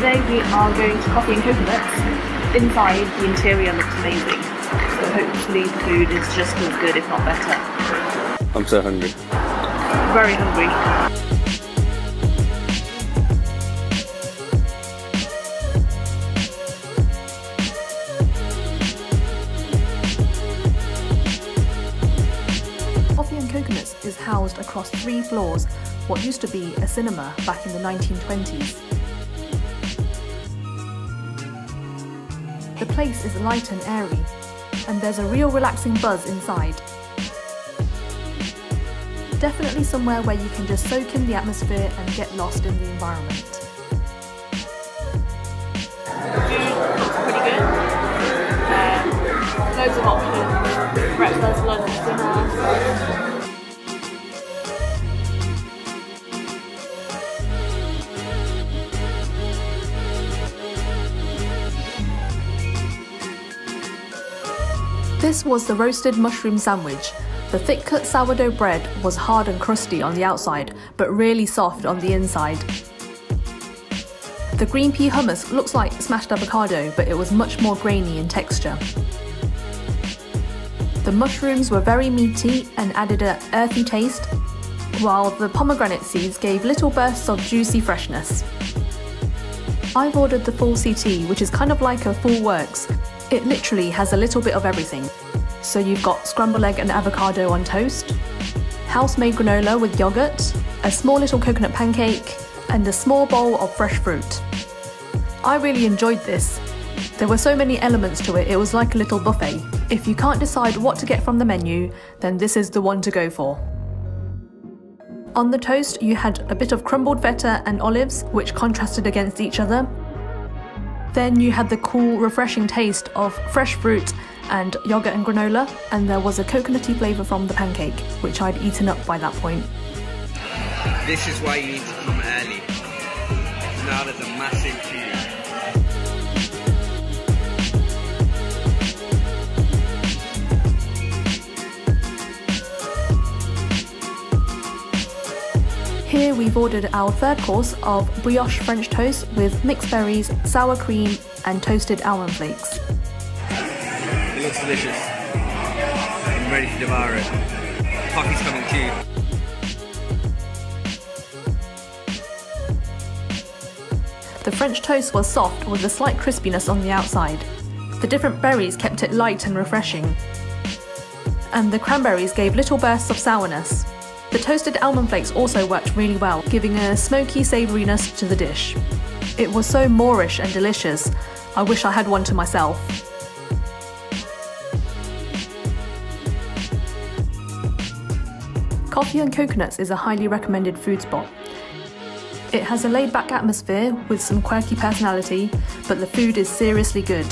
Today we are going to Coffee and Coconuts. Inside, the interior looks amazing. So hopefully the food is just as good, if not better. I'm so hungry. Very hungry. Coffee and Coconuts is housed across three floors, what used to be a cinema back in the 1920s. The place is light and airy, and there's a real relaxing buzz inside. Definitely somewhere where you can just soak in the atmosphere and get lost in the environment. Um, loads of options. Breakfast, lunch, dinner. This was the roasted mushroom sandwich. The thick cut sourdough bread was hard and crusty on the outside, but really soft on the inside. The green pea hummus looks like smashed avocado, but it was much more grainy in texture. The mushrooms were very meaty and added an earthy taste, while the pomegranate seeds gave little bursts of juicy freshness. I've ordered the full CT, which is kind of like a full works. It literally has a little bit of everything. So you've got scrambled egg and avocado on toast, house-made granola with yogurt, a small little coconut pancake, and a small bowl of fresh fruit. I really enjoyed this. There were so many elements to it, it was like a little buffet. If you can't decide what to get from the menu, then this is the one to go for. On the toast, you had a bit of crumbled feta and olives, which contrasted against each other. Then you had the cool, refreshing taste of fresh fruit and yogurt and granola, and there was a coconutty flavour from the pancake, which I'd eaten up by that point. This is why you need to Here we've ordered our third course of brioche French toast with mixed berries, sour cream, and toasted almond flakes. It looks delicious. I'm ready to devour it. Coffee's coming too. The French toast was soft with a slight crispiness on the outside. The different berries kept it light and refreshing. And the cranberries gave little bursts of sourness. The toasted almond flakes also worked really well, giving a smoky savouriness to the dish. It was so moreish and delicious. I wish I had one to myself. Coffee and Coconuts is a highly recommended food spot. It has a laid back atmosphere with some quirky personality, but the food is seriously good.